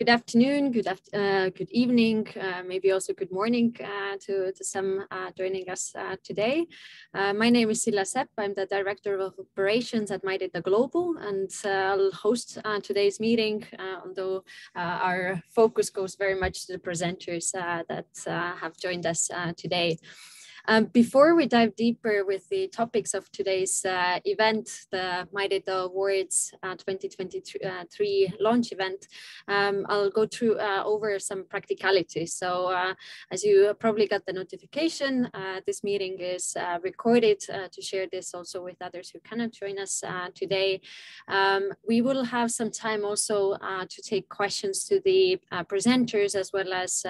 good afternoon, good after, uh, good evening, uh, maybe also good morning uh, to, to some uh, joining us uh, today. Uh, my name is Sille Sepp. I'm the Director of Operations at MyData Global, and I'll host today's meeting, although our focus goes very much to the presenters that have joined us today. Um, before we dive deeper with the topics of today's uh, event, the MyData Awards uh, 2023 launch event, um, I'll go through uh, over some practicalities. So uh, as you probably got the notification, uh, this meeting is uh, recorded to share this also with others who cannot join us today. Um, we will have some time also to take questions to the presenters as well as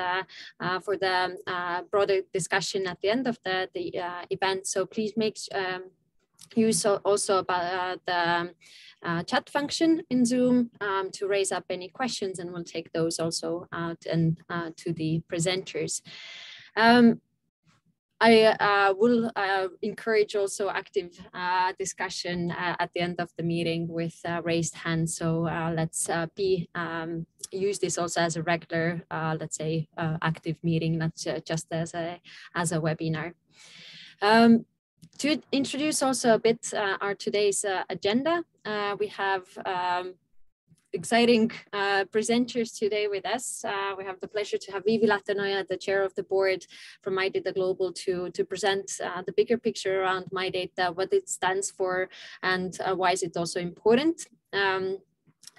for the broader discussion at the end of the, the uh, event. So please make um, use also about uh, the uh, chat function in Zoom um, to raise up any questions and we'll take those also out and uh, to the presenters. Um, I uh, will uh, encourage also active uh, discussion uh, at the end of the meeting with uh, raised hands. So uh, let's be um, use this also as a regular, let's say, active meeting, not just as a as a webinar. Um, to introduce also a bit our today's agenda, we have um, exciting uh, presenters today with us. Uh, we have the pleasure to have Viivi Lähteenoja, the chair of the board from MyData Global, to, to present uh, the bigger picture around MyData, what it stands for, and uh, why is it also important. Um,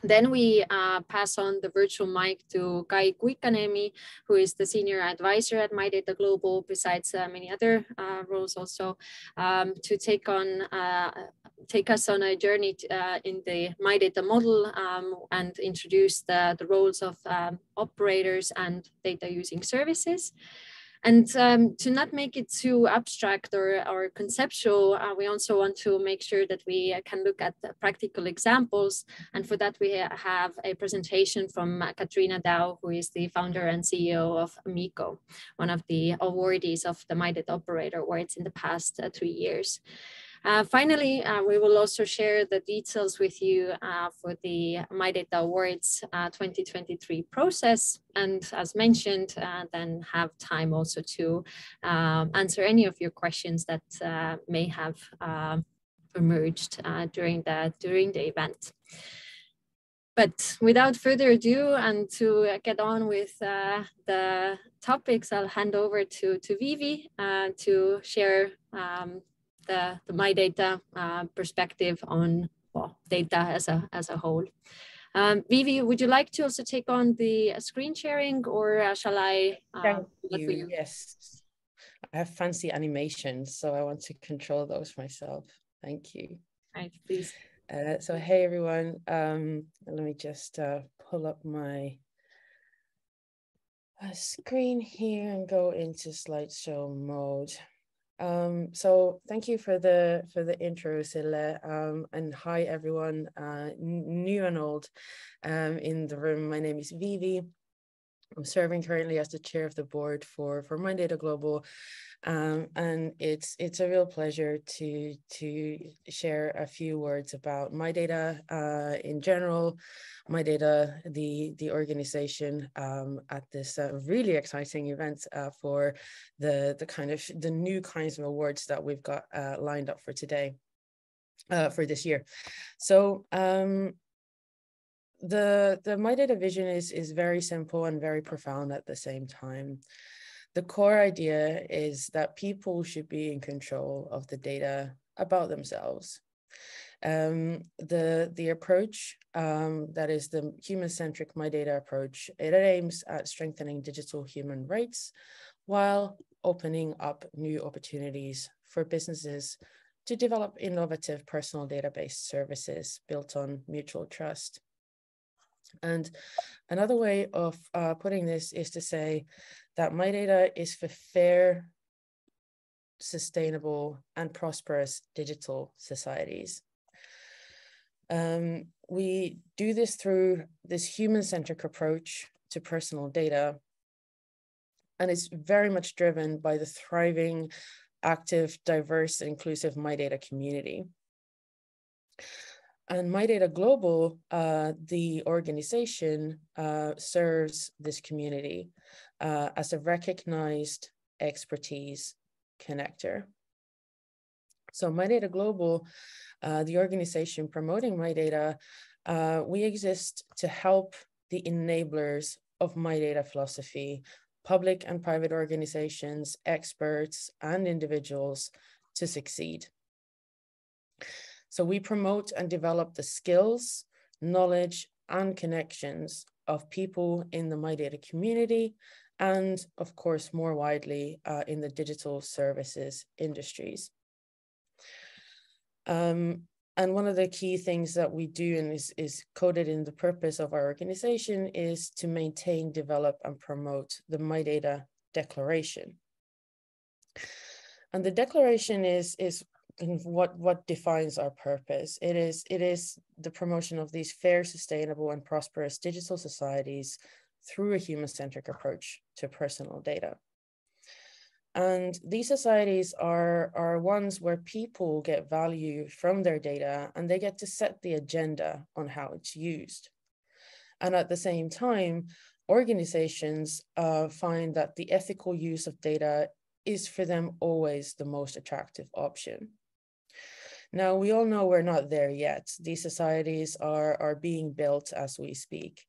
then we uh, pass on the virtual mic to Kai Kuikkaniemi, who is the senior advisor at MyData Global, besides uh, many other uh, roles also, um, to take on uh, take us on a journey uh, in the MyData model um, and introduce the, the roles of um, operators and data using services. And um, to not make it too abstract or, or conceptual, uh, we also want to make sure that we uh, can look at practical examples. And for that, we have a presentation from uh, Katrina Dow, who is the founder and CEO of Meeco, one of the awardees of the MyData Operator Awards in the past uh, three years. Uh, finally, uh, we will also share the details with you uh, for the MyData Awards uh, 2023 process. And as mentioned, uh, then have time also to um, answer any of your questions that uh, may have emerged during, the, during the event. But without further ado, and to get on with the topics, I'll hand over to, to Viivi to share um, the, the my data uh, perspective on well, data as a, as a whole. Um, Viivi, would you like to also take on the screen sharing or uh, shall I? Uh, Thank you. you. Yes, I have fancy animations, so I want to control those myself. Thank you. Right, please. Uh, so, hey everyone, um, let me just uh, pull up my uh, screen here and go into slideshow mode. Um, so thank you for the for the intro, Sille, um, and hi everyone, uh, new and old, um, in the room. My name is Viivi. I'm serving currently as the chair of the board for for MyData Global, um, and it's it's a real pleasure to to share a few words about MyData uh, in general, MyData, the the organization um, at this uh, really exciting event uh, for the the kind of the new kinds of awards that we've got uh, lined up for today, uh, for this year. So um, the the MyData vision is is very simple and very profound at the same time the core idea is that people should be in control of the data about themselves. Um, the the approach um, that is the human-centric my data approach, it aims at strengthening digital human rights while opening up new opportunities for businesses to develop innovative personal database services built on mutual trust. And another way of uh, putting this is to say that MyData is for fair, sustainable, and prosperous digital societies. Um, we do this through this human-centric approach to personal data, and it's very much driven by the thriving, active, diverse, inclusive MyData community. And My Data Global, uh, the organization, uh, serves this community uh, as a recognized expertise connector. So My Data Global, uh, the organization promoting My Data, uh, we exist to help the enablers of My Data philosophy, public and private organizations, experts, and individuals to succeed. So we promote and develop the skills, knowledge, and connections of people in the My Data community, and of course, more widely uh, in the digital services industries. Um, and one of the key things that we do and is, is coded in the purpose of our organization is to maintain, develop, and promote the My Data Declaration. And the declaration is, is what what defines our purpose. It is it is the promotion of these fair sustainable and prosperous digital societies through a human-centric approach to personal data. And these societies are are ones where people get value from their data and they get to set the agenda on how it's used. And at the same time organizations uh, find that the ethical use of data is for them always the most attractive option now, we all know we're not there yet. These societies are, are being built as we speak.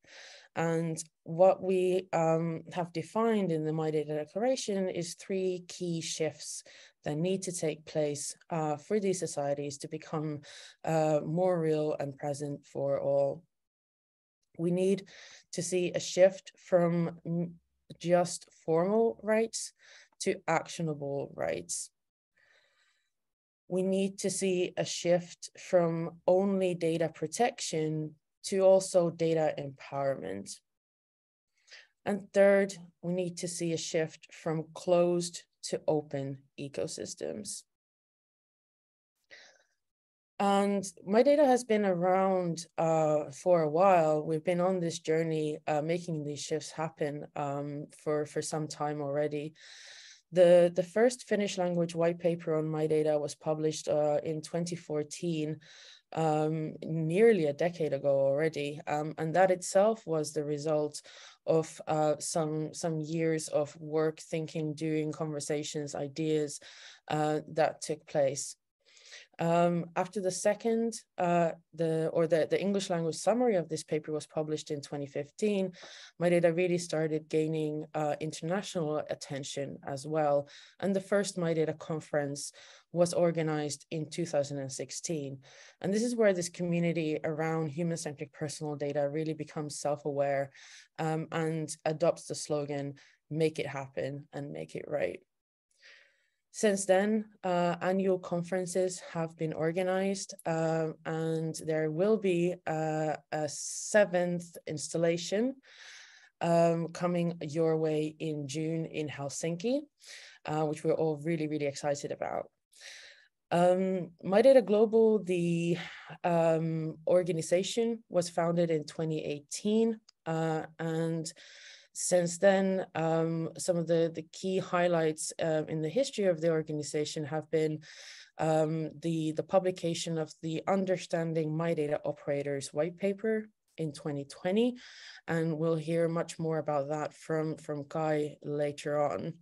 And what we um, have defined in the My Data Declaration is three key shifts that need to take place uh, for these societies to become uh, more real and present for all. We need to see a shift from just formal rights to actionable rights we need to see a shift from only data protection to also data empowerment. And third, we need to see a shift from closed to open ecosystems. And my data has been around uh, for a while. We've been on this journey, uh, making these shifts happen um, for, for some time already. The, the first Finnish language white paper on my data was published uh, in 2014, um, nearly a decade ago already. Um, and that itself was the result of uh, some, some years of work, thinking, doing, conversations, ideas uh, that took place. Um, after the second, uh, the or the, the English language summary of this paper was published in 2015, my data really started gaining uh, international attention as well. And the first My Data conference was organized in 2016. And this is where this community around human-centric personal data really becomes self-aware um, and adopts the slogan, make it happen and make it right. Since then, uh, annual conferences have been organized uh, and there will be uh, a seventh installation um, coming your way in June in Helsinki, uh, which we're all really, really excited about. Um, My Data Global, the um, organization was founded in 2018 uh, and since then, um, some of the, the key highlights uh, in the history of the organization have been um, the, the publication of the Understanding My Data Operators white paper in 2020. And we'll hear much more about that from, from Kai later on.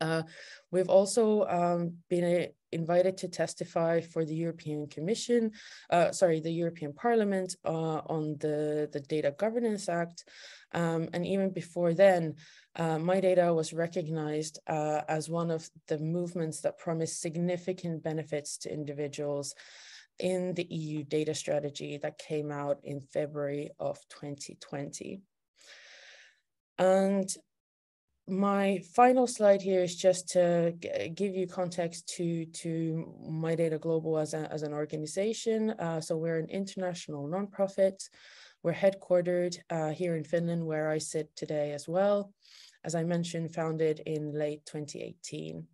Uh, we've also um, been a, invited to testify for the European Commission, uh, sorry, the European Parliament uh, on the, the Data Governance Act. Um, and even before then, uh, my data was recognized uh, as one of the movements that promised significant benefits to individuals in the EU data strategy that came out in February of 2020. And my final slide here is just to give you context to, to My Data Global as, a, as an organization. Uh, so we're an international nonprofit. We're headquartered uh, here in Finland, where I sit today as well. As I mentioned, founded in late 2018.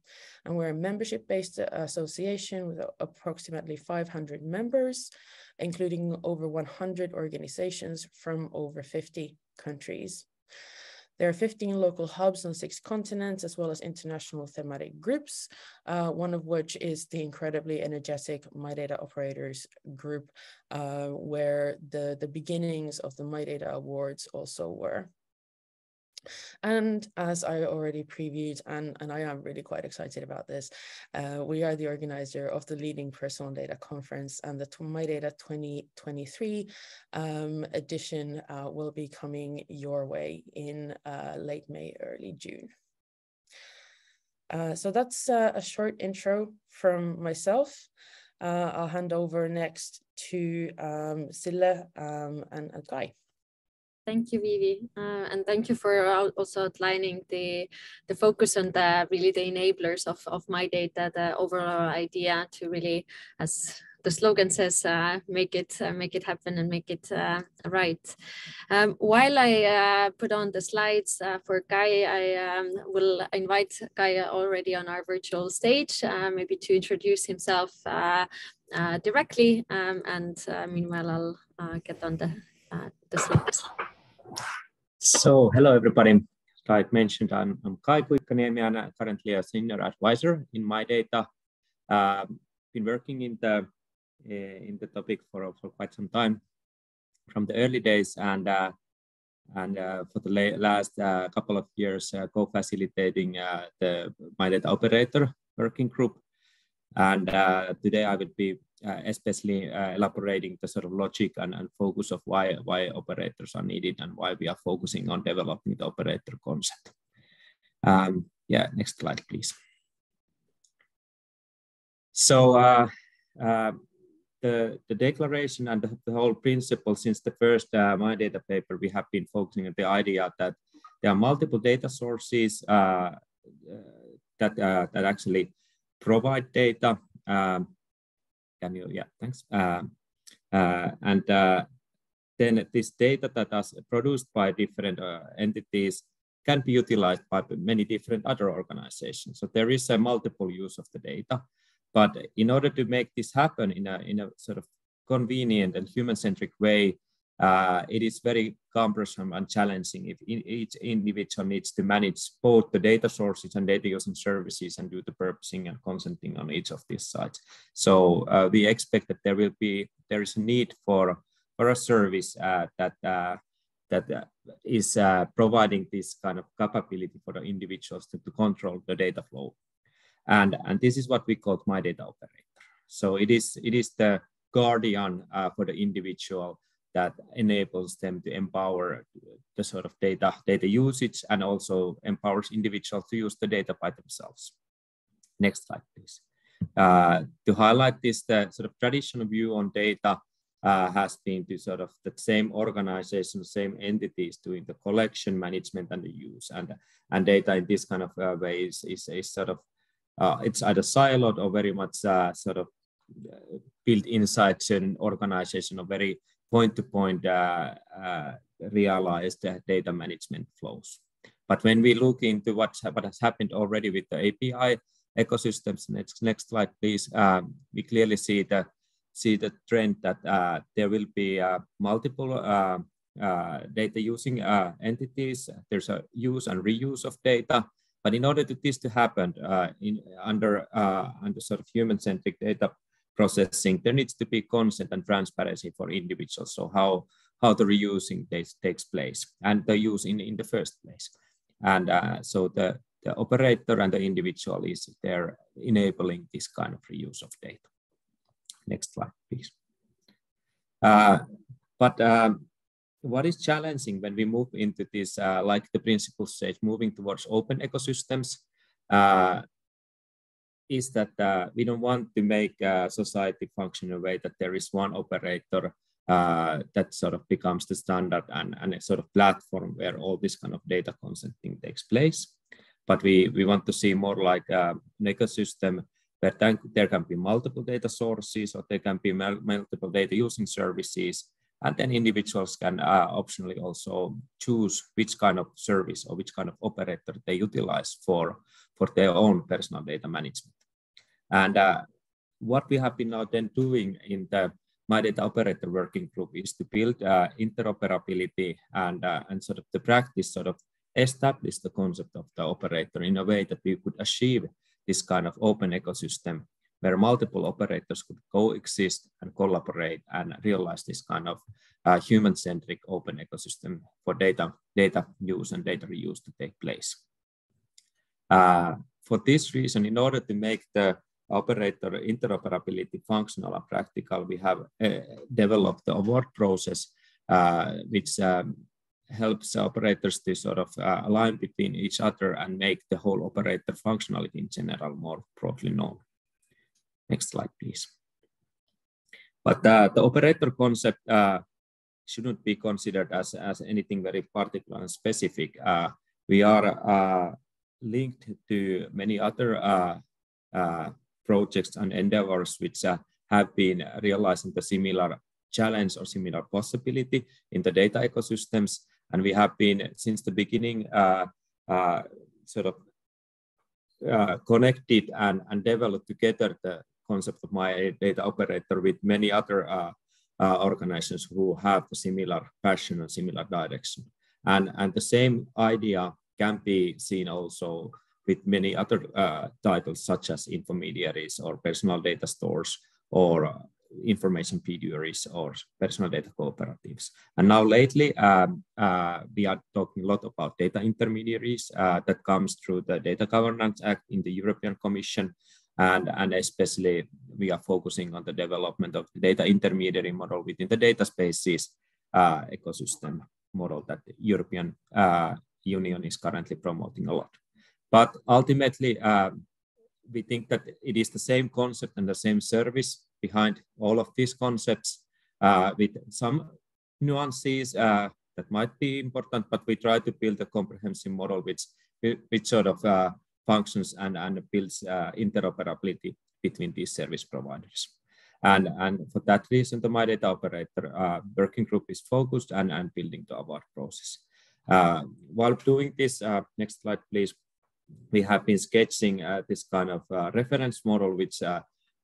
And we're a membership-based association with approximately 500 members, including over 100 organizations from over 50 countries. There are 15 local hubs on six continents, as well as international thematic groups, uh, one of which is the incredibly energetic My Data Operators group, uh, where the, the beginnings of the My Data Awards also were. And as I already previewed, and, and I am really quite excited about this, uh, we are the organizer of the leading personal data conference and the My Data 2023 um, edition uh, will be coming your way in uh, late May, early June. Uh, so that's uh, a short intro from myself. Uh, I'll hand over next to um, Sille um, and, and Kai. Thank you, Viivi, uh, and thank you for also outlining the the focus on the really the enablers of of my data, the overall idea to really, as the slogan says, uh, make it uh, make it happen and make it uh, right. Um, while I uh, put on the slides uh, for Kai, I um, will invite Kai already on our virtual stage, maybe to introduce himself directly, um, and meanwhile I'll get on the the slides. So hello everybody. Like mentioned, I'm, I'm Kai Kuikkaniemi and I'm currently a senior advisor in my data. Um, been working in the uh, in the topic for, for quite some time from the early days and uh, and uh, for the last uh, couple of years uh, co-facilitating uh, the my data operator working group and today I will be uh, especially uh, elaborating the sort of logic and, and focus of why, why operators are needed and why we are focusing on developing the operator concept. Um, yeah, next slide, please. So uh, uh, the, the declaration and the, the, whole principle since the first uh, My Data paper, we have been focusing on the idea that there are multiple data sources uh, that, that actually provide data. Um, can you, yeah, thanks. Uh, uh, and uh, then this data that is produced by different entities can be utilized by many different other organizations. So there is a multiple use of the data. But in order to make this happen in a, in a sort of convenient and human-centric way, uh, it is very cumbersome and challenging if each individual needs to manage both the data sources and data using services and do the purposing and consenting on each of these sites. So uh, we expect that there will be there is a need for for a service uh, that uh, that uh, is uh, providing this kind of capability for the individuals to, to control the data flow, and and this is what we call my data operator. So it is it is the guardian for the individual that enables them to empower the sort of data data usage and also empowers individuals to use the data by themselves. Next slide, please. Uh, to highlight this, the sort of traditional view on data uh, has been to sort of the same organization, same entities doing the collection, management, and the use. And, and data in this kind of uh, way is, is, is sort of, uh, it's either siloed or very much uh, sort of uh, built inside certain organization or very point-to-point uh, uh, realized data management flows. But when we look into what's, what has happened already with the API ecosystems, next, next slide, please, um, we clearly see the, see the trend that uh, there will be uh, multiple uh, uh, data using entities. There's a use and reuse of data. But in order to this to happen in, under, under sort of human-centric data processing, there needs to be consent and transparency for individuals. So how, how the reusing takes, takes place and the use in, in the first place. And uh, so the, the operator and the individual is there enabling this kind of reuse of data. Next slide, please. Uh, but um, what is challenging when we move into this, uh, like the principal stage, moving towards open ecosystems, uh, is that uh, we don't want to make uh, society function in a way that there is one operator uh, that sort of becomes the standard and, and a sort of platform where all this kind of data consenting takes place. But we, we want to see more like uh, an ecosystem where there can be multiple data sources or there can be multiple data using services. And then individuals can uh, optionally also choose which kind of service or which kind of operator they utilize for, for their own personal data management. And uh, what we have been now then doing in the My Data Operator Working Group is to build uh, interoperability and, uh, and sort of the practice sort of establish the concept of the operator in a way that we could achieve this kind of open ecosystem where multiple operators could coexist and collaborate and realize this kind of uh, human-centric open ecosystem for data, data use and data reuse to take place. Uh, for this reason, in order to make the operator interoperability functional and practical, we have uh, developed the award process, uh, which um, helps operators to sort of uh, align between each other and make the whole operator functionality in general more broadly known. Next slide, please. But uh, the operator concept uh, shouldn't be considered as, as anything very particular and specific. Uh, we are linked to many other projects and endeavors which have been realizing the similar challenge or similar possibility in the data ecosystems. And we have been, since the beginning, sort of uh, connected and, and developed together the concept of my data operator with many other uh, uh, organizations who have a similar passion and similar direction. And, and the same idea can be seen also with many other uh, titles such as intermediaries or personal data stores or uh, information pedigrees or personal data cooperatives. And now lately, um, uh, we are talking a lot about data intermediaries uh, that comes through the Data Governance Act in the European Commission and, and especially we are focusing on the development of the data intermediary model within the data spaces uh, ecosystem model that the European uh, Union is currently promoting a lot. But ultimately, uh, we think that it is the same concept and the same service behind all of these concepts uh, with some nuances uh, that might be important, but we try to build a comprehensive model which, which sort of uh, functions and, and builds uh, interoperability between these service providers. And, and for that reason, the My Data Operator uh, working group is focused and, and building the award process. While doing this, next slide, please, we have been sketching uh, this kind of uh, reference model, which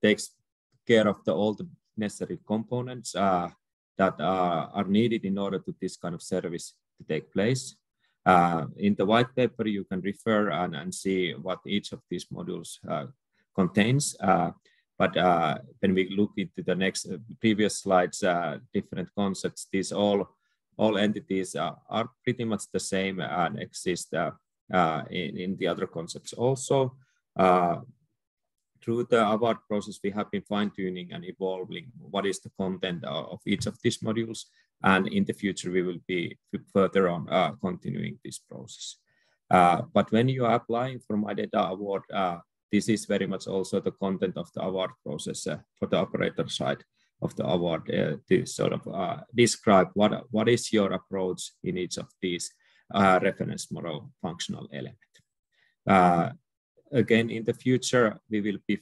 takes care of the, all the necessary components that are needed in order to this kind of service to take place. Uh, in the white paper, you can refer and, and see what each of these modules uh, contains. Uh, but uh, when we look into the next uh, previous slides, uh, different concepts, these all all entities are pretty much the same and exist in, in the other concepts also. through the award process, we have been fine-tuning and evolving what is the content of each of these modules and in the future, we will be further on uh, continuing this process. Uh, but when you are applying for my data award, uh, this is very much also the content of the award process uh, for the operator side of the award uh, to sort of uh, describe what, what is your approach in each of these reference model functional element. again, in the future, we will be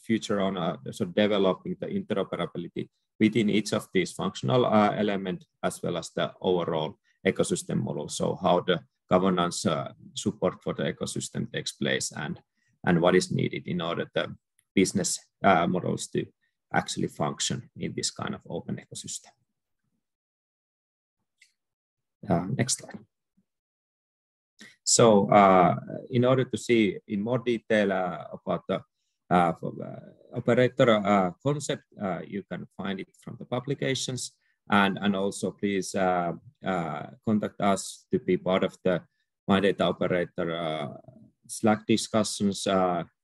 future on sort of developing the interoperability within each of these functional uh, elements as well as the overall ecosystem model. So how the governance uh, support for the ecosystem takes place and, and what is needed in order the business uh, models to actually function in this kind of open ecosystem. Uh, next slide. So uh, in order to see in more detail uh, about the uh, operator concept, you can find it from the publications. And, and also please contact us to be part of the My Data Operator Slack discussions.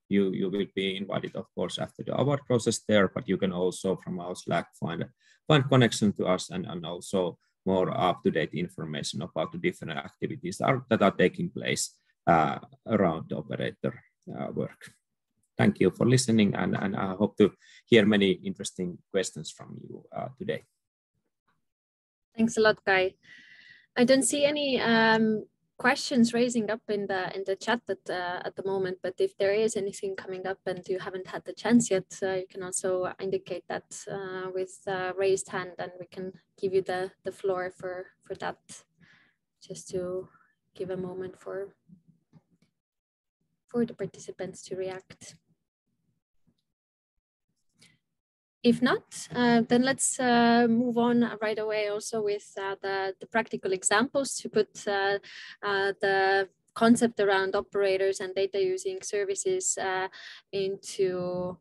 you, you will be invited, of course, after the award process there, but you can also from our Slack find, find connection to us and, and also more up-to-date information about the different activities that are, that are taking place uh, around the operator uh, work thank you for listening and, and I hope to hear many interesting questions from you uh, today. Thanks a lot, Kai. I don't see any um, questions raising up in the in the chat at, uh, at the moment, but if there is anything coming up and you haven't had the chance yet, uh, you can also indicate that uh, with raised hand and we can give you the, the floor for, for that, just to give a moment for, for the participants to react. If not, uh, then let's uh, move on right away also with uh, the, the practical examples to put uh, uh, the concept around operators and data using services uh, into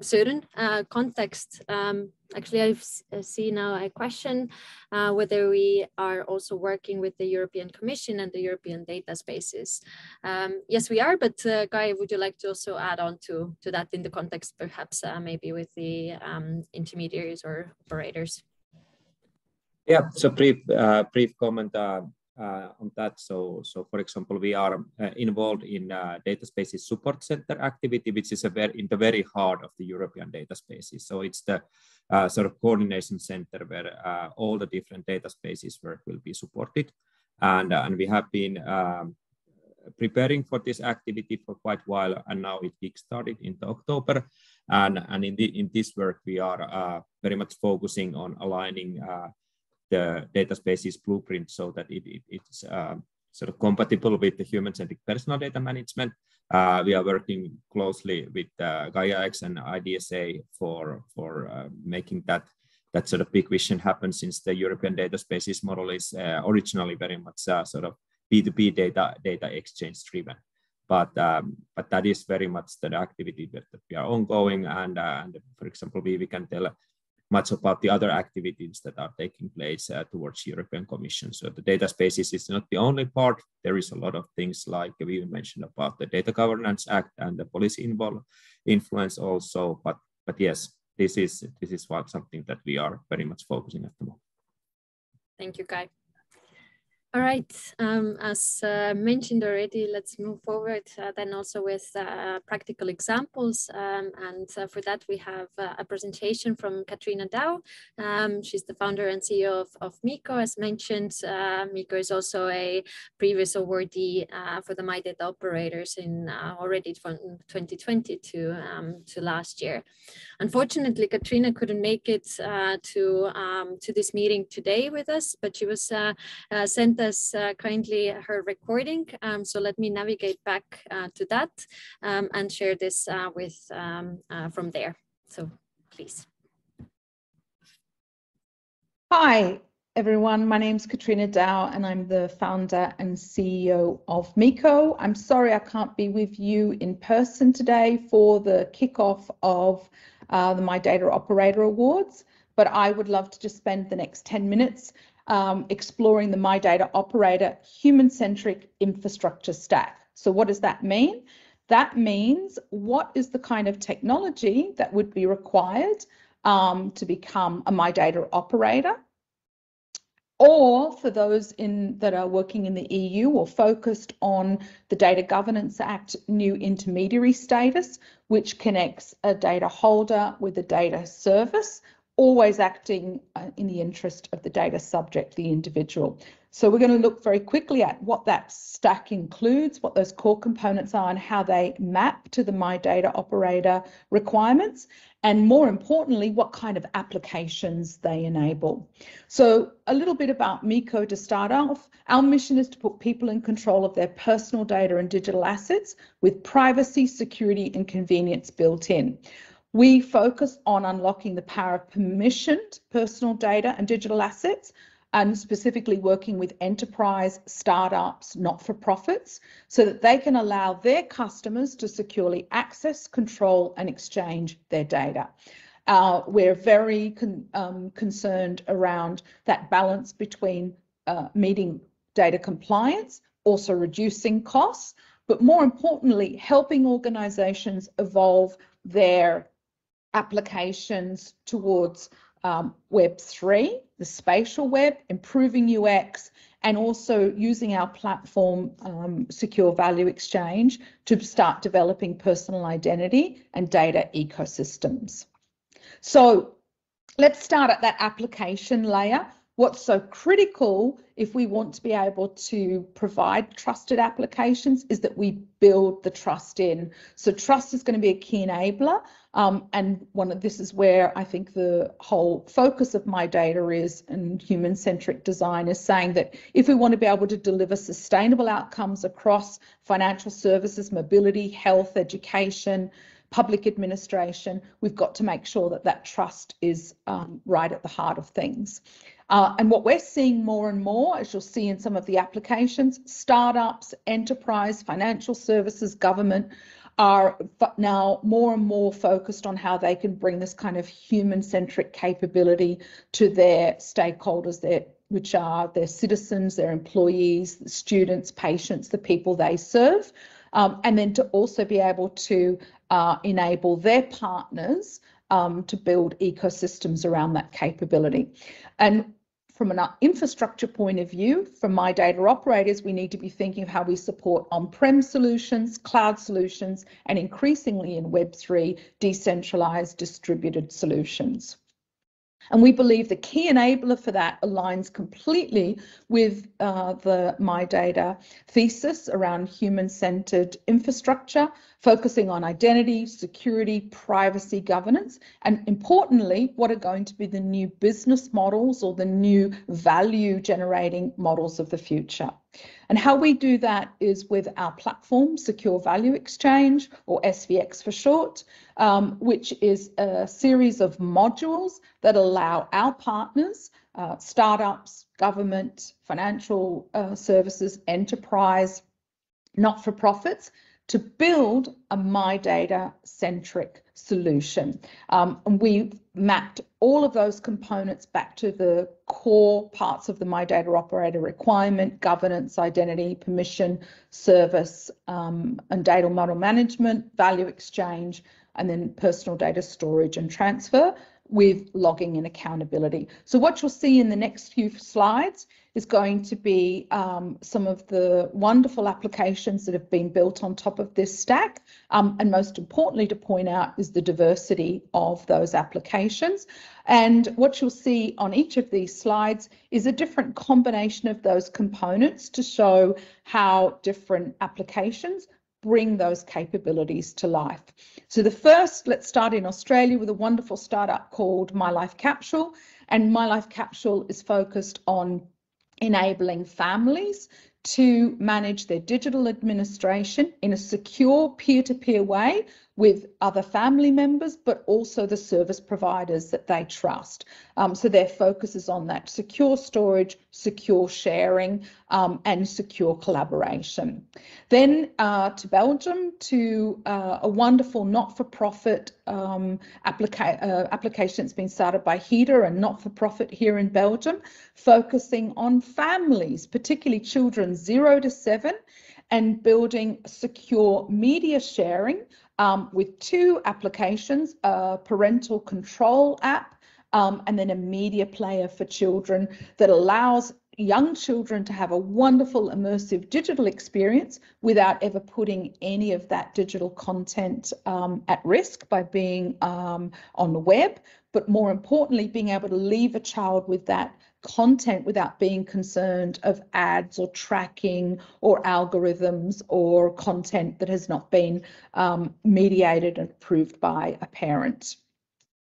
certain uh, context. Um, actually, I've uh, seen now a question uh, whether we are also working with the European Commission and the European data spaces. Um, yes, we are, but uh, Kai, would you like to also add on to, to that in the context, perhaps uh, maybe with the um, intermediaries or operators? Yeah, so brief, uh, brief comment on that. So, so for example, we are uh, involved in uh, data spaces support center activity, which is a very, in the very heart of the European data spaces. So it's the uh, sort of coordination center where uh, all the different data spaces work will be supported. And, uh, and we have been um, preparing for this activity for quite a while, and now it kickstarted in October. And, and in, the, in this work, we are very much focusing on aligning the data spaces blueprint so that it, it it's uh, sort of compatible with the human-centric personal data management. Uh, we are working closely with uh, Gaia-X and IDSA for, for uh, making that, that sort of big vision happen since the European data spaces model is uh, originally very much uh, sort of B2B data, data exchange driven. But, um, but that is very much the activity that, that we are ongoing. And, uh, and for example, we, we can tell much about the other activities that are taking place uh, towards European Commission. So the data spaces is not the only part. There is a lot of things like we mentioned about the Data Governance Act and the policy involve, influence also. But but yes, this is this is what something that we are very much focusing at the moment. Thank you, Kai. All right, um, as uh, mentioned already, let's move forward uh, then also with uh, practical examples. Um, and uh, for that, we have uh, a presentation from Katrina Dow. Um, she's the founder and CEO of, of Meeco. As mentioned, uh, Meeco is also a previous awardee for the My Data operators in already from 2020 to, um, to last year. Unfortunately, Katrina couldn't make it to, um, to this meeting today with us, but she was sent us uh, kindly her recording. Um, so let me navigate back uh, to that um, and share this uh, with um, uh, from there. So please. Hi, everyone. My name is Katrina Dow, and I'm the founder and CEO of Meeco. I'm sorry I can't be with you in person today for the kickoff of uh, the My Data Operator Awards, but I would love to just spend the next 10 minutes um, exploring the My Data Operator human-centric infrastructure stack. So what does that mean? That means what is the kind of technology that would be required um, to become a My Data operator? Or for those in that are working in the EU or focused on the Data Governance Act new intermediary status, which connects a data holder with a data service always acting uh, in the interest of the data subject, the individual. So we're going to look very quickly at what that stack includes, what those core components are and how they map to the My Data operator requirements, and more importantly, what kind of applications they enable. So a little bit about Meeco to start off. Our mission is to put people in control of their personal data and digital assets with privacy, security and convenience built in. We focus on unlocking the power of permissioned personal data and digital assets and specifically working with enterprise startups, not for profits, so that they can allow their customers to securely access, control, and exchange their data. Uh, we're very con um, concerned around that balance between uh, meeting data compliance, also reducing costs, but more importantly, helping organizations evolve their applications towards um, Web3, the spatial web, improving UX, and also using our platform, um, Secure Value Exchange, to start developing personal identity and data ecosystems. So let's start at that application layer what's so critical if we want to be able to provide trusted applications is that we build the trust in. So trust is going to be a key enabler. Um, and one of this is where I think the whole focus of my data is and human centric design is saying that if we want to be able to deliver sustainable outcomes across financial services, mobility, health, education, public administration, we've got to make sure that that trust is um, right at the heart of things. Uh, and what we're seeing more and more, as you'll see in some of the applications, startups, enterprise, financial services, government, are now more and more focused on how they can bring this kind of human-centric capability to their stakeholders, their, which are their citizens, their employees, the students, patients, the people they serve, um, and then to also be able to uh, enable their partners um, to build ecosystems around that capability. And from an infrastructure point of view, from my data operators, we need to be thinking of how we support on-prem solutions, cloud solutions, and increasingly in Web3, decentralized distributed solutions. And we believe the key enabler for that aligns completely with uh, the My Data thesis around human-centered infrastructure, focusing on identity, security, privacy, governance, and importantly, what are going to be the new business models or the new value generating models of the future. And how we do that is with our platform, Secure Value Exchange, or SVX for short, um, which is a series of modules that allow our partners, uh, startups, government, financial uh, services, enterprise, not-for-profits, to build a My Data centric solution. Um, and we mapped all of those components back to the core parts of the My Data Operator requirement, governance, identity, permission, service, um, and data model management, value exchange, and then personal data storage and transfer with logging and accountability. So what you'll see in the next few slides is going to be um, some of the wonderful applications that have been built on top of this stack. Um, and most importantly to point out is the diversity of those applications. And what you'll see on each of these slides is a different combination of those components to show how different applications bring those capabilities to life. So the first, let's start in Australia with a wonderful startup called My Life Capsule. And My Life Capsule is focused on enabling families to manage their digital administration in a secure peer-to-peer -peer way with other family members, but also the service providers that they trust. Um, so their focus is on that secure storage, secure sharing, um, and secure collaboration. Then uh, to Belgium, to uh, a wonderful not-for-profit um, applica uh, application that's been started by HEDA and not-for-profit here in Belgium, focusing on families, particularly children zero to seven, and building secure media sharing um, with two applications, a parental control app um, and then a media player for children that allows young children to have a wonderful immersive digital experience without ever putting any of that digital content um, at risk by being um, on the web, but more importantly, being able to leave a child with that content without being concerned of ads or tracking or algorithms or content that has not been um, mediated and approved by a parent.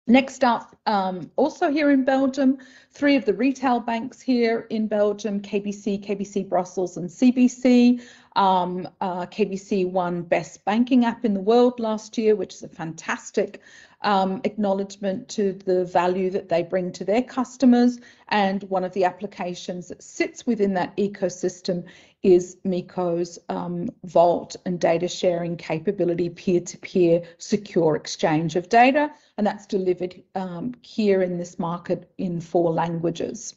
Next up, um, also here in Belgium, three of the retail banks here in Belgium, KBC, KBC Brussels and CBC. Um, uh, KBC won Best Banking App in the World last year, which is a fantastic um, acknowledgement to the value that they bring to their customers. And one of the applications that sits within that ecosystem is Meeco's um, Vault and data sharing capability, peer-to-peer -peer secure exchange of data. And that's delivered um, here in this market in four languages.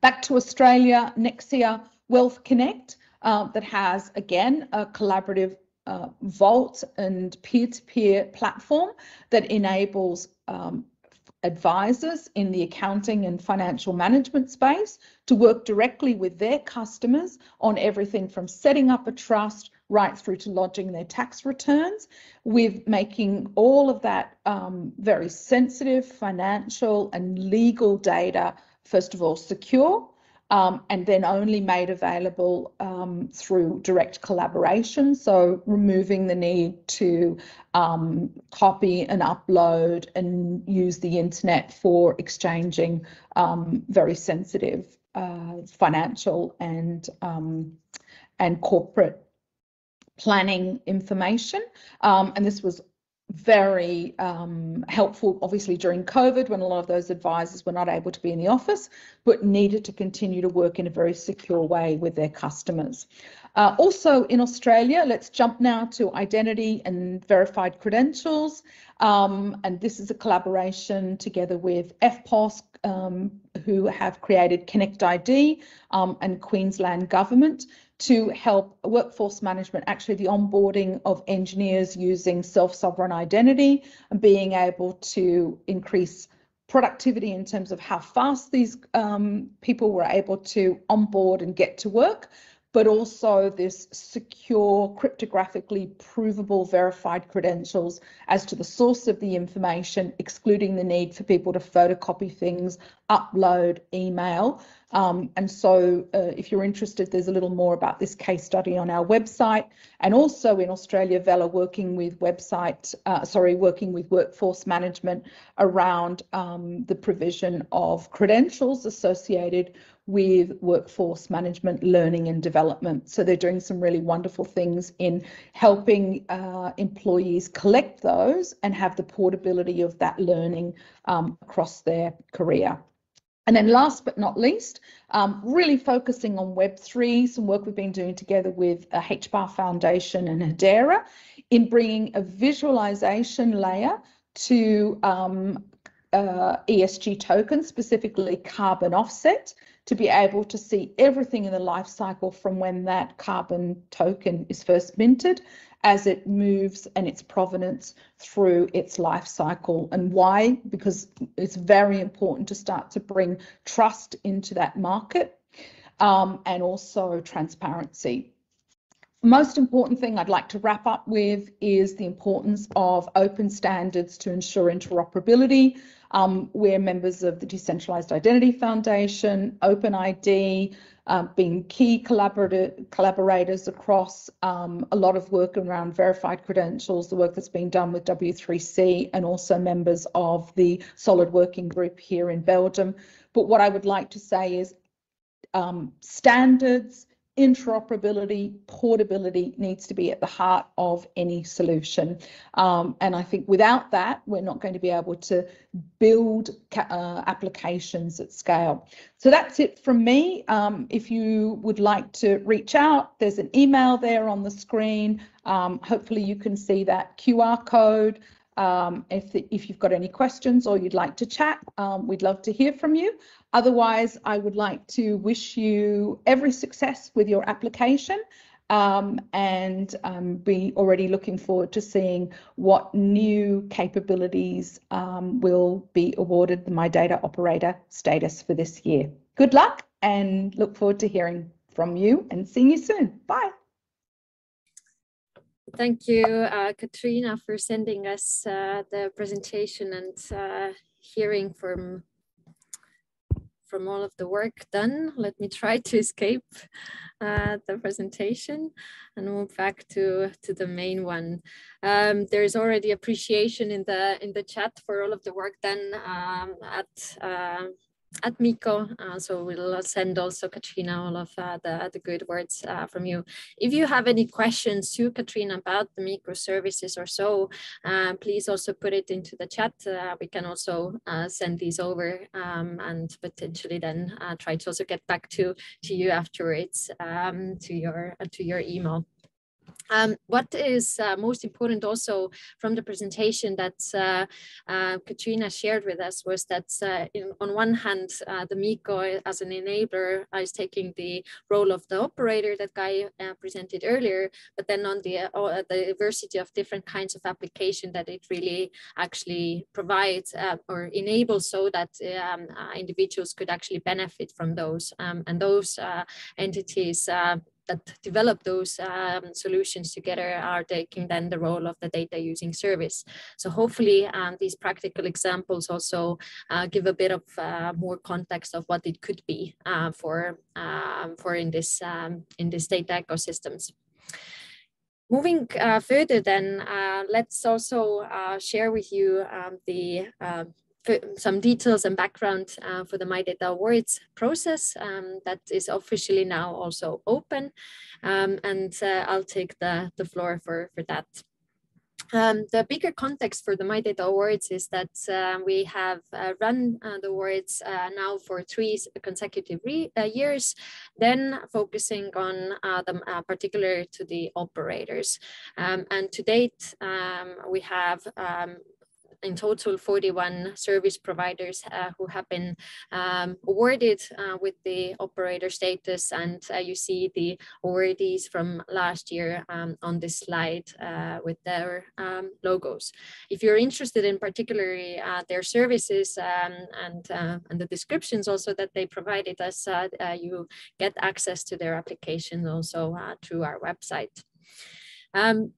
Back to Australia, Nexia Wealth Connect. Uh, that has, again, a collaborative uh, Vault and peer-to-peer -peer platform that enables um, advisors in the accounting and financial management space to work directly with their customers on everything from setting up a trust right through to lodging their tax returns with making all of that um, very sensitive financial and legal data, first of all, secure um, and then only made available um, through direct collaboration. So removing the need to um, copy and upload and use the internet for exchanging um, very sensitive uh, financial and um, and corporate planning information. Um, and this was very um, helpful, obviously, during COVID when a lot of those advisors were not able to be in the office, but needed to continue to work in a very secure way with their customers. Uh, also in Australia, let's jump now to identity and verified credentials. Um, and this is a collaboration together with eftpos, um, who have created Connect ID um, and Queensland Government to help workforce management, actually the onboarding of engineers using self-sovereign identity and being able to increase productivity in terms of how fast these um, people were able to onboard and get to work, but also this secure, cryptographically provable, verified credentials as to the source of the information, excluding the need for people to photocopy things, upload, email. Um, and so uh, if you're interested, there's a little more about this case study on our website. And also in Australia, Vela working with website, uh, sorry, working with workforce management around um, the provision of credentials associated with workforce management, learning and development. So they're doing some really wonderful things in helping uh, employees collect those and have the portability of that learning um, across their career. And then last but not least, um, really focusing on Web3, some work we've been doing together with a HBAR Foundation and Hedera in bringing a visualization layer to um, uh, ESG tokens, specifically carbon offset, to be able to see everything in the life cycle from when that carbon token is first minted as it moves and its provenance through its life cycle. And why? Because it's very important to start to bring trust into that market um, and also transparency. Most important thing I'd like to wrap up with is the importance of open standards to ensure interoperability. Um, we're members of the Decentralized Identity Foundation, OpenID, um, being key collaborators across um, a lot of work around verified credentials, the work that's been done with W3C, and also members of the Solid Working Group here in Belgium. But what I would like to say is um, standards, interoperability, portability needs to be at the heart of any solution. Um, and I think without that, we're not going to be able to build uh, applications at scale. So that's it from me. Um, if you would like to reach out, there's an email there on the screen. Um, hopefully you can see that QR code. Um, if, the, if you've got any questions or you'd like to chat, um, we'd love to hear from you. Otherwise, I would like to wish you every success with your application um, and um, be already looking forward to seeing what new capabilities um, will be awarded the My Data Operator status for this year. Good luck and look forward to hearing from you and seeing you soon. Bye. Thank you, uh, Katryna, for sending us uh, the presentation and uh, hearing from from all of the work done. Let me try to escape uh, the presentation and move back to, to the main one. Um, there's already appreciation in the in the chat for all of the work done um, at uh, at Meeco. Uh, so we'll send also Katryna all of uh, the, the good words uh, from you. If you have any questions to Katryna about the Meeco services or so, uh, please also put it into the chat. Uh, we can also uh, send these over um, and potentially then try to also get back to, to you afterwards um, to your to your email. Um, what is uh, most important also from the presentation that uh, uh, Katryna shared with us was that uh, in, on one hand, uh, the Meeco as an enabler is taking the role of the operator that Kai uh, presented earlier, but then on the, the diversity of different kinds of application that it really actually provides or enables so that um, individuals could actually benefit from those. Um, and those entities that develop those um, solutions together are taking then the role of the data using service. So hopefully um, these practical examples also uh, give a bit of uh, more context of what it could be uh, for, um, for in this, um, in this data ecosystems. Moving uh, further then, uh, let's also uh, share with you um, the some details and background uh, for the My Data Awards process um, that is officially now also open. Um, and uh, I'll take the, the floor for, for that. Um, the bigger context for the My Data Awards is that uh, we have uh, run uh, the awards uh, now for three consecutive uh, years, then focusing on uh, the particular to the operators. Um, and to date, um, we have um, in total 41 service providers uh, who have been um, awarded uh, with the operator status and uh, you see the awardees from last year um, on this slide with their um, logos. If you're interested in particularly their services um, and, and the descriptions also that they provided us, you get access to their application also through our website. Um,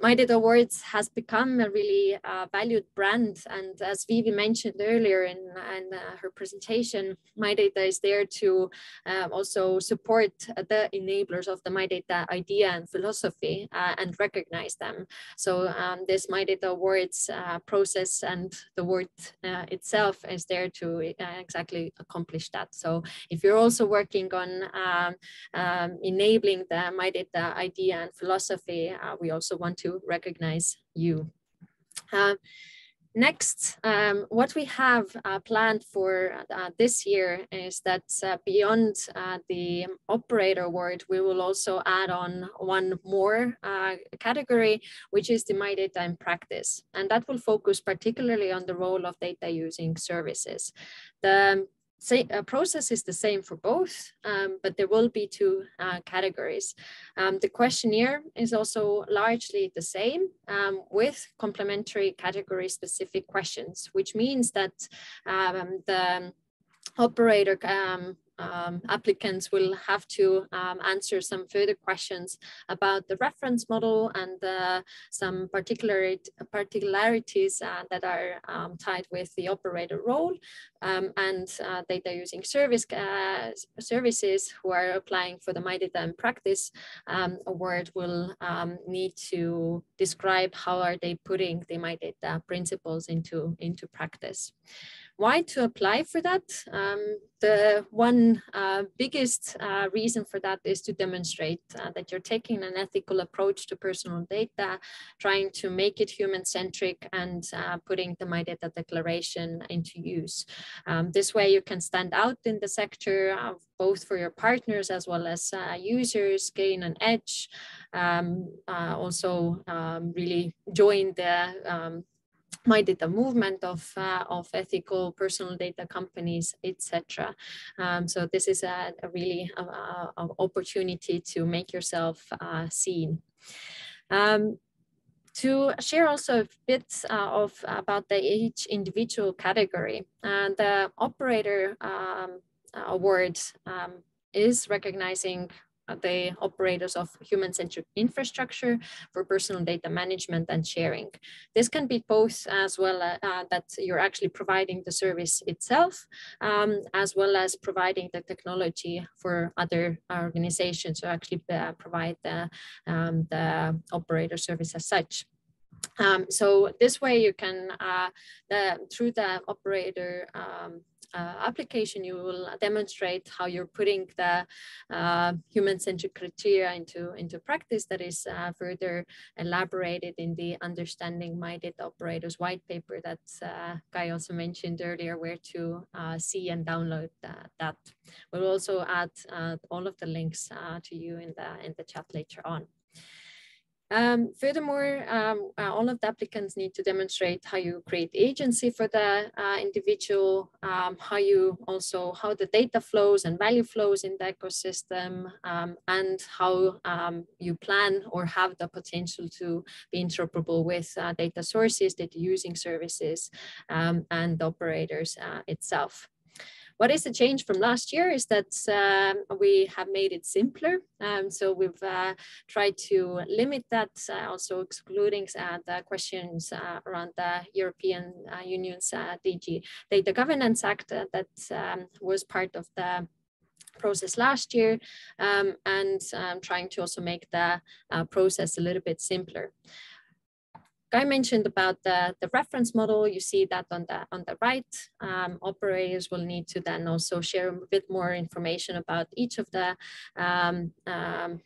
my Data Awards has become a really uh, valued brand. And as Viivi mentioned earlier in, in uh, her presentation, My Data is there to uh, also support the enablers of the My Data idea and philosophy uh, and recognize them. So um, this My Data Awards uh, process and the award uh, itself is there to exactly accomplish that. So if you're also working on um, um, enabling the My Data idea and philosophy, we also want to recognize you. Uh, next, um, what we have uh, planned for uh, this year is that uh, beyond uh, the operator award, we will also add on one more uh, category, which is the My Data in Practice. And that will focus particularly on the role of data using services. The say, uh, process is the same for both, um, but there will be two uh, categories. Um, the questionnaire is also largely the same um, with complementary category specific questions, which means that um, the operator um, applicants will have to um, answer some further questions about the reference model and uh, some particular particularities uh, that are um, tied with the operator role um, and uh, data using service uh, services who are applying for the My Data in Practice um, award will um, need to describe how are they putting the My Data principles into, into practice why to apply for that? Um, the one uh, biggest uh, reason for that is to demonstrate uh, that you're taking an ethical approach to personal data, trying to make it human-centric and uh, putting the My Data Declaration into use. Um, this way you can stand out in the sector, uh, both for your partners as well as uh, users, gain an edge, um, also um, really join the um, my data movement of, uh, of ethical personal data companies, etc. Um, so this is a, a really a, a opportunity to make yourself uh, seen. Um, to share also a bit uh, of about the each individual category, and the operator um, award um, is recognizing the operators of human-centric infrastructure for personal data management and sharing. This can be both as well uh, uh, that you're actually providing the service itself, um, as well as providing the technology for other organizations to actually uh, provide the, um, the operator service as such. Um, so this way you can, uh, the, through the operator um, uh, application, you will demonstrate how you're putting the uh, human-centric criteria into, into practice that is uh, further elaborated in the Understanding Data Operators white paper that uh, Kai also mentioned earlier, where to uh, see and download that. We'll also add uh, all of the links to you in the, in the chat later on. Um, furthermore, um, uh, all of the applicants need to demonstrate how you create agency for the uh, individual, um, how you also, how the data flows and value flows in the ecosystem, um, and how um, you plan or have the potential to be interoperable with uh, data sources, data using services, um, and operators uh, itself. What is the change from last year is that um, we have made it simpler. Um, so we've uh, tried to limit that, uh, also excluding uh, the questions uh, around the European uh, Union's uh, DG Data Governance Act that um, was part of the process last year um, and um, trying to also make the process a little bit simpler. Kai mentioned about the, the reference model. You see that on the on the right. Um, operators will need to then also share a bit more information about each of the um, um,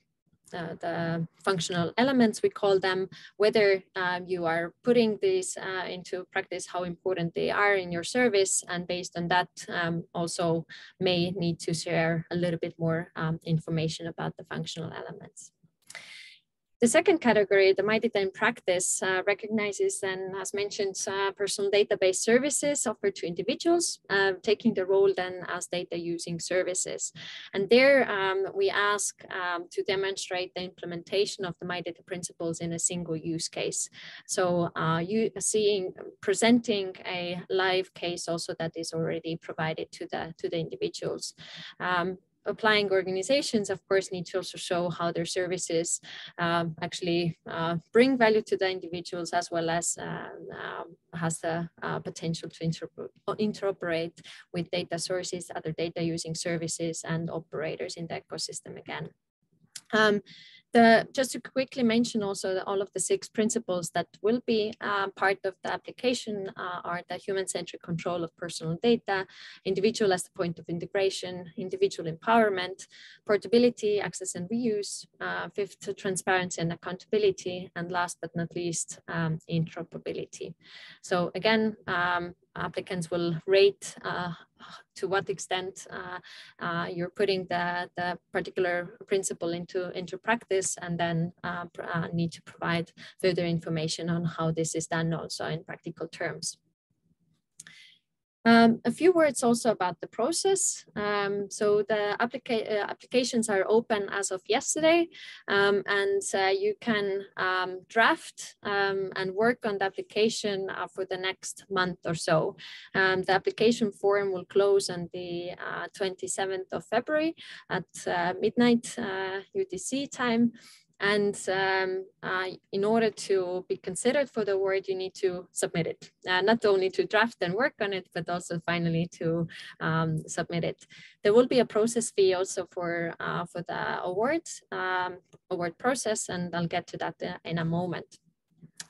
uh, the functional elements, we call them, whether um, you are putting these uh, into practice, how important they are in your service. And based on that, um, also may need to share a little bit more um, information about the functional elements. The second category, the My Data in Practice, uh, recognizes and, as mentioned, uh, personal database services offered to individuals, uh, taking the role then as data using services. And there um, we ask um, to demonstrate the implementation of the My Data principles in a single use case. So uh, you seeing, presenting a live case also that is already provided to the, to the individuals. Um, applying organizations, of course, need to also show how their services um, actually uh, bring value to the individuals as well as uh, um, has the uh, potential to interoperate with data sources, other data using services and operators in the ecosystem again. Um, the, just to quickly mention also all of the six principles that will be uh, part of the application uh, are the human-centric control of personal data, individual as the point of integration, individual empowerment, portability, access and reuse, uh, fifth, transparency and accountability, and last but not least, um, interoperability. So again, um, applicants will rate uh, to what extent uh, uh, you're putting the, the particular principle into, into practice and then need to provide further information on how this is done also in practical terms. Um, a few words also about the process. Um, so the applica uh, applications are open as of yesterday, um, and uh, you can um, draft um, and work on the application uh, for the next month or so. Um, the application form will close on the 27th uh, of February at uh, midnight UTC uh, time. And um, uh, in order to be considered for the award, you need to submit it, uh, not only to draft and work on it, but also finally to um, submit it. There will be a process fee also for, uh, for the award, um, award process, and I'll get to that uh, in a moment.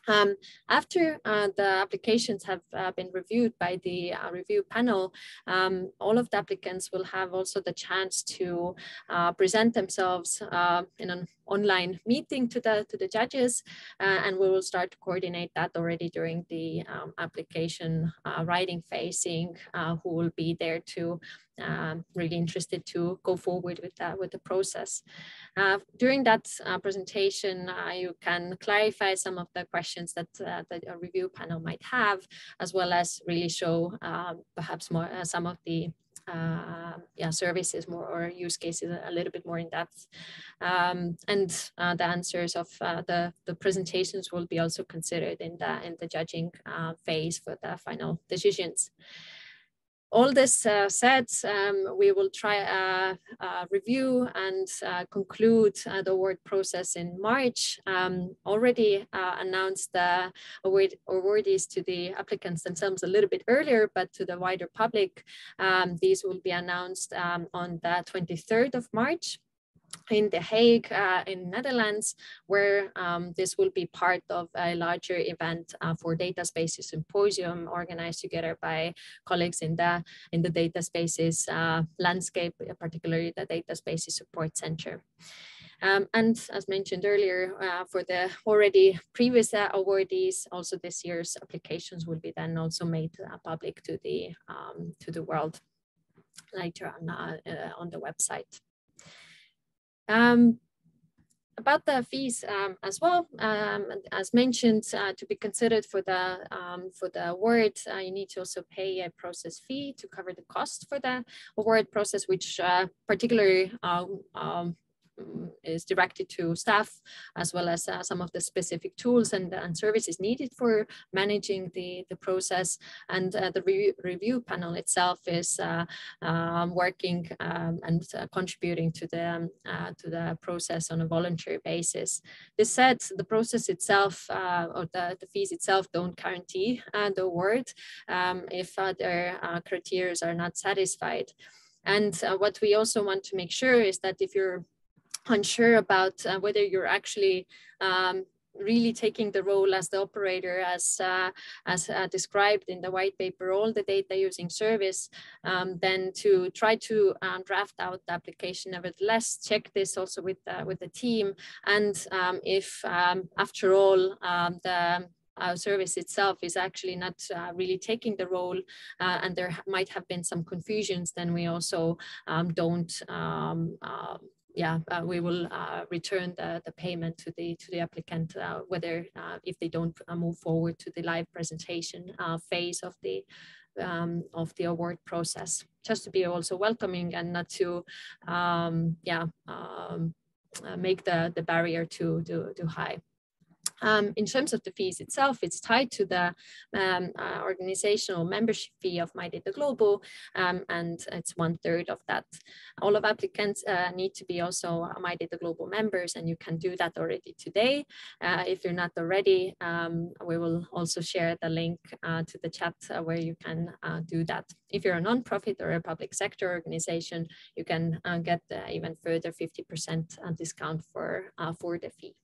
Um, after uh, the applications have uh, been reviewed by the uh, review panel, um, all of the applicants will have also the chance to uh, present themselves uh, in an online meeting to the to the judges uh, and we will start to coordinate that already during the um, application uh, writing phasing uh, who will be there to um, really interested to go forward with that with the process. Uh, during that uh, presentation uh, you can clarify some of the questions that a review panel might have as well as really show perhaps more some of the uh, yeah, services more or use cases a little bit more in depth. Um, and uh, the answers of uh, the, the presentations will be also considered in the, in the judging uh, phase for the final decisions all this uh, said, um, we will try a, a review and uh, conclude uh, the award process in March. Um, already uh, announced the award awardees to the applicants themselves a little bit earlier, but to the wider public, um, these will be announced um, on the 23rd of March in The Hague uh, in Netherlands, where um, this will be part of a larger event uh, for data spaces symposium organized together by colleagues in the in the data spaces uh, landscape, particularly the data spaces support center. Um, and as mentioned earlier, uh, for the already previous uh, awardees, also this year's applications will be then also made uh, public to the um, to the world later on uh, uh, on the website. Um, about the fees um, as well, um, as mentioned, uh, to be considered for the um, for the award, uh, you need to also pay a process fee to cover the cost for the award process, which uh, particularly um, um, is directed to staff as well as uh, some of the specific tools and, and services needed for managing the, the process. And uh, the re review panel itself is uh, um, working um, and uh, contributing to the, um, uh, to the process on a voluntary basis. This said, the process itself uh, or the, the fees itself don't guarantee the award um, if other criteria are not satisfied. And what we also want to make sure is that if you're unsure about uh, whether you're actually um, really taking the role as the operator as, uh, as uh, described in the white paper, all the data using service, um, then to try to um, draft out the application nevertheless, check this also with, with the team. And um, if um, after all, um, the uh, service itself is actually not uh, really taking the role uh, and there might have been some confusions, then we also um, don't um, uh, yeah, we will uh, return the, the payment to the to the applicant, uh, whether uh, if they don't move forward to the live presentation phase of the um, of the award process. Just to be also welcoming and not to, um, yeah, um, make the the barrier too too too high. Um, in terms of the fees itself, it's tied to the um, uh, organizational membership fee of My Data Global, um, and it's one third of that. All of applicants uh, need to be also My Data Global members, and you can do that already today. Uh, if you're not already, um, we will also share the link uh, to the chat uh, where you can uh, do that. If you're a nonprofit or a public sector organization, you can get even further 50% discount for, for the fee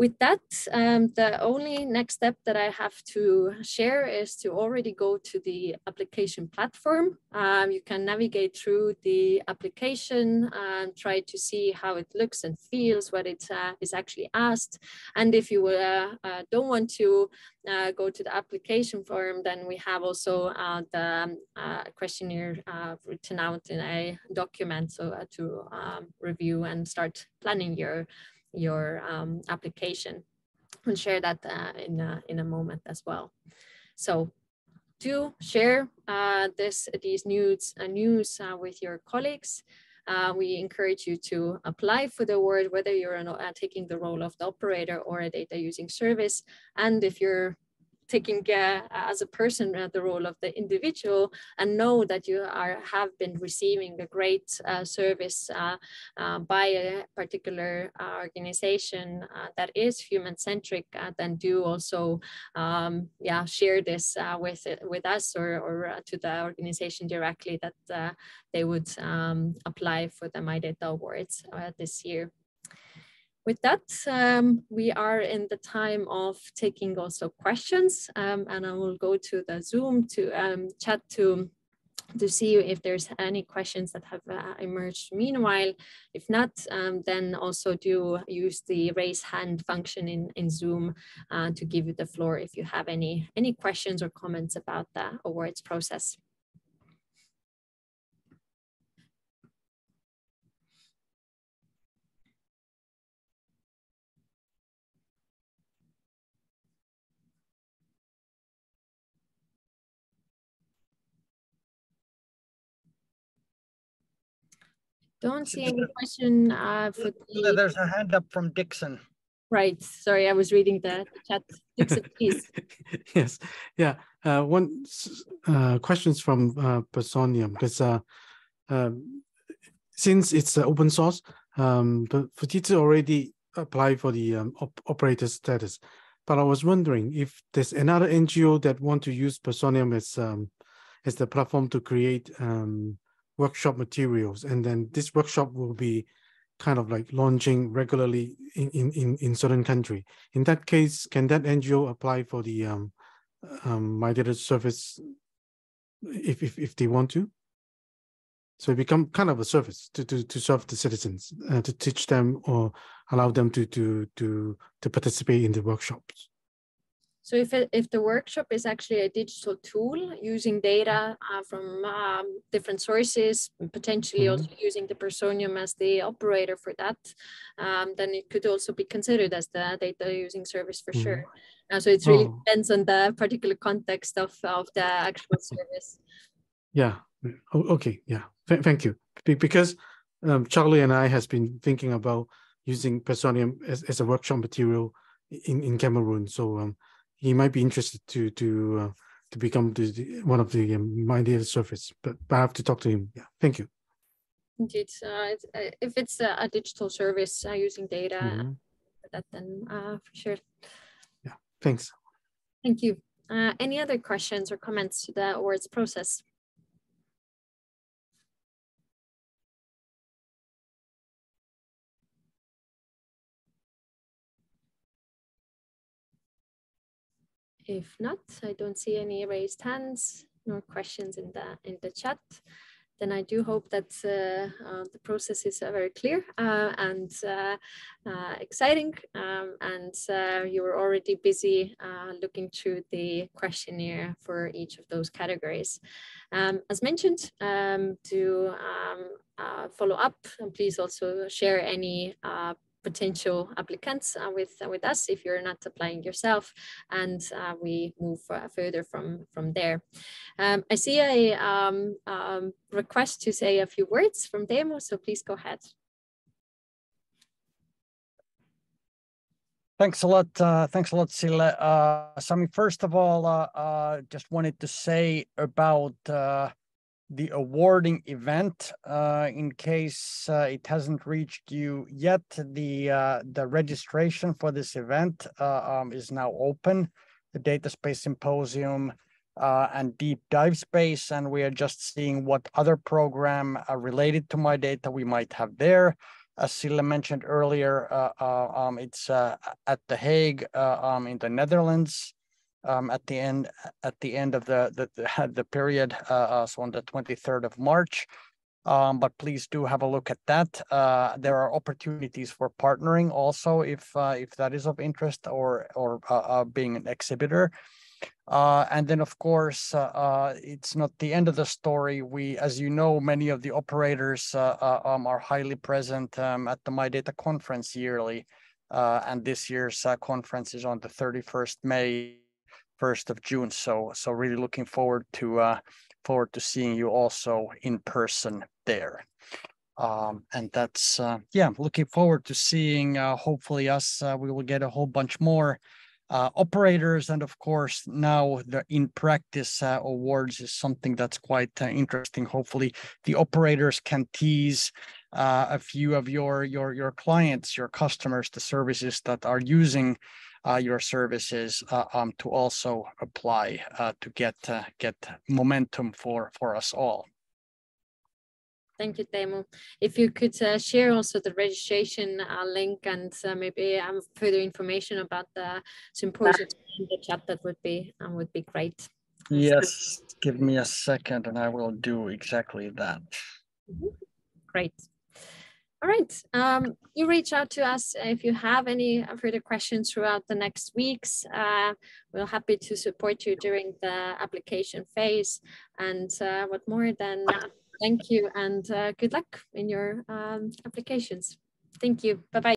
with that, um, the only next step that I have to share is to already go to the application platform. Um, you can navigate through the application and try to see how it looks and feels, what it uh, is actually asked. And if you uh, uh, don't want to uh, go to the application form, then we have also uh, the um, uh, questionnaire written out in a document so to um, review and start planning your your um, application. We'll share that uh, in, a, in a moment as well. So do share uh, this, these news, uh, news uh, with your colleagues. Uh, we encourage you to apply for the award, whether you're uh, taking the role of the operator or a data using service. And if you're taking uh, as a person uh, the role of the individual and know that you are have been receiving a great uh, service uh, uh, by a particular uh, organization that is human centric then do also um, yeah share this with with us or, or to the organization directly that they would um, apply for the My Data Awards this year with that, um, we are in the time of taking also questions, um, and I will go to the Zoom to um, chat to to see if there's any questions that have uh, emerged meanwhile. If not, um, then also do use the raise hand function in, in Zoom uh, to give you the floor if you have any, any questions or comments about the awards process. Don't see any question uh, for the... There's a hand up from Dixon. Right. Sorry, I was reading the, the chat. Dixon, please. yes. Yeah. Uh, one uh, questions from uh, Personium because uh, um, since it's uh, open source, um, but Fujitsu already applied for the um, op operator status. But I was wondering if there's another NGO that want to use Personium as um, as the platform to create um, workshop materials and then this workshop will be kind of like launching regularly in in in certain country. In that case can that ngo apply for the um, um my data service if, if if they want to? So it become kind of a service to to, to serve the citizens uh, to teach them or allow them to to to to participate in the workshops so if, it, if the workshop is actually a digital tool using data uh, from um, different sources, potentially mm -hmm. also using the Personium as the operator for that, um, then it could also be considered as the data using service for mm -hmm. sure. Uh, so it really oh. depends on the particular context of, of the actual service. Yeah. okay. Yeah. Th thank you. Because um, Charlie and I has been thinking about using Personium as, as a workshop material in, in Cameroon. So um, he might be interested to to uh, to become the, one of the um, my data surface, but, but I have to talk to him. Yeah, thank you. Indeed, uh, uh if it's a, a digital service uh, using data, mm -hmm. that then uh, for sure. Yeah, thanks. Thank you. Uh, any other questions or comments to the awards process? If not, I don't see any raised hands nor questions in the in the chat then I do hope that uh, uh, the process is uh, very clear uh, and uh, uh, exciting. Um, and you were already busy looking through the questionnaire for each of those categories. Um, as mentioned, um, to um, follow up, please also share any potential applicants uh, with uh, with us if you're not applying yourself and uh, we move uh, further from from there um, i see a um, um, request to say a few words from Teemu so please go ahead Thanks a lot. Uh, thanks a lot, Sille. Uh, Sami, first of all, uh, just wanted to say about the awarding event. Uh, in case uh, it hasn't reached you yet, the uh, the registration for this event uh, um, is now open. The Data Space Symposium uh, and Deep Dive Space, and we are just seeing what other program related to my data we might have there. As Sille mentioned earlier, uh, um, it's at The Hague um, in the Netherlands um, at the end at the end of the the, the period, uh, uh, so on the 23rd of March. Um, but please do have a look at that. Uh, there are opportunities for partnering also if uh, if that is of interest or or uh, uh being an exhibitor. Uh, and then of course it's not the end of the story. We, as you know, many of the operators um, are highly present um, at the My Data conference yearly. and this year's conference is on the 31st May 1st of June. So, so really looking forward to uh, forward to seeing you also in person there. Um, and that's uh, yeah, looking forward to seeing. Uh, hopefully, us uh, we will get a whole bunch more uh, operators, and of course, now the in practice uh, awards is something that's quite uh, interesting. Hopefully, the operators can tease a few of your your your clients, your customers, the services that are using your services uh, um, to also apply uh, to get get momentum for for us all. Thank you, Teemu. If you could uh, share also the registration uh, link and uh, maybe um, further information about the symposium in the chat, that would be um, would be great. Yes, give me a second and I will do exactly that. Mm -hmm. Great. All right. Um, you reach out to us if you have any further questions throughout the next weeks. Uh, we're happy to support you during the application phase. And uh, what more than uh, thank you and uh, good luck in your um, applications. Thank you. Bye-bye.